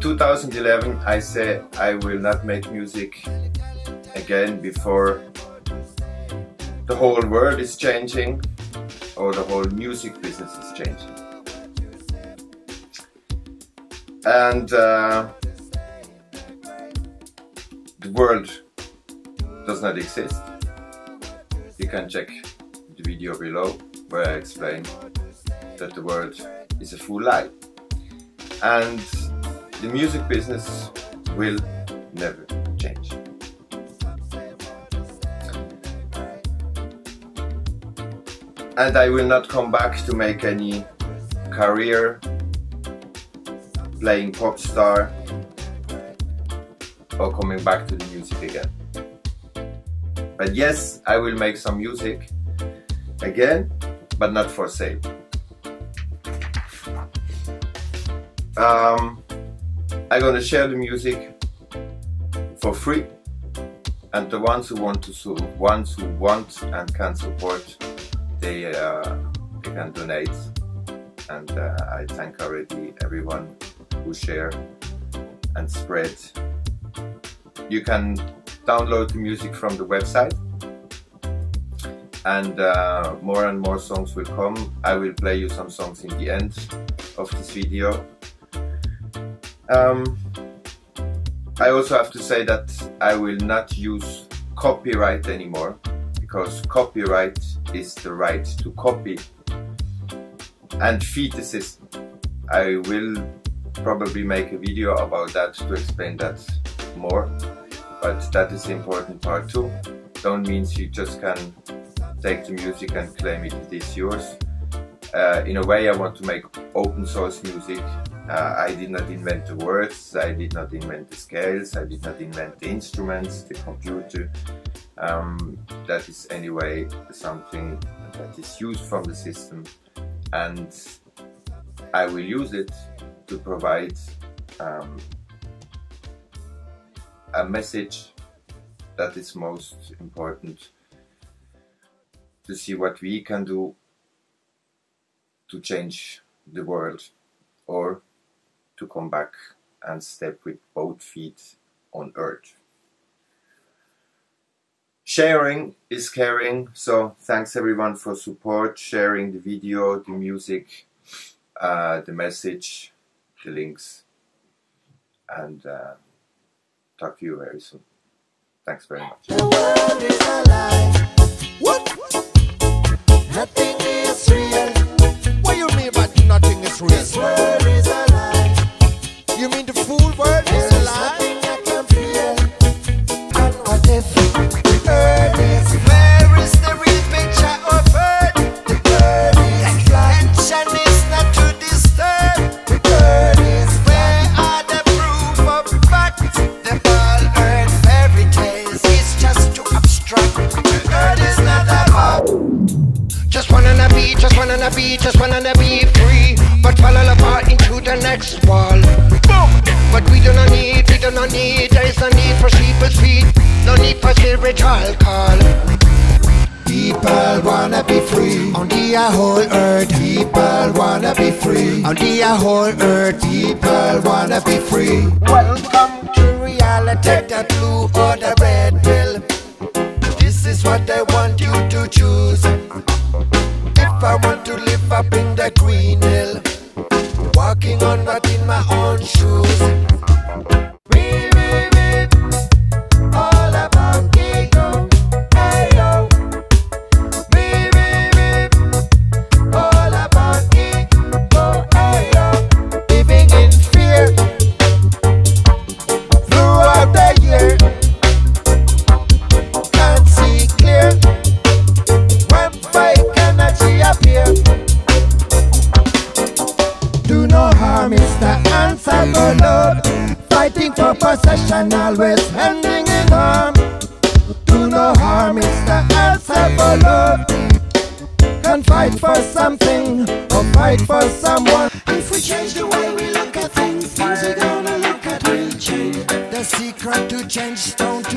2011 I said I will not make music again before the whole world is changing or the whole music business is changing. And uh, the world does not exist. You can check the video below where I explain that the world is a full lie. And the music business will never change. And I will not come back to make any career playing pop star or coming back to the music again. But yes, I will make some music again, but not for sale. Um, I'm gonna share the music for free, and the ones who want to, ones who want and can support, they, uh, they can donate. And uh, I thank already everyone who share and spread. You can download the music from the website and uh, more and more songs will come. I will play you some songs in the end of this video. Um, I also have to say that I will not use copyright anymore because copyright is the right to copy and feed the system. I will probably make a video about that to explain that more but that is the important part too. Don't means you just can take the music and claim it is yours. Uh, in a way I want to make open source music. Uh, I did not invent the words, I did not invent the scales, I did not invent the instruments, the computer. Um, that is anyway something that is used from the system and I will use it to provide um, a message that is most important to see what we can do to change the world or to come back and step with both feet on earth. Sharing is caring, so thanks everyone for support, sharing the video, the music, uh, the message, the links, and uh, talk to you very soon. Thanks very much. Be, just wanna be, just wanna be free. But fall apart into the next wall. Boom! But we do not need, we do not need, there is no need for sheep's feet. No need for spiritual call. People wanna be free. On the whole earth, People wanna be free. on the whole earth. People wanna be free. Welcome to reality. Take the blue up in the green hill, walking on but in my own shoes. Love. Fighting for possession, always ending in harm. Do no harm is the answer for love. Can fight for something or fight for someone. If we change the way we look at things, things are gonna look at will change. The secret to change story.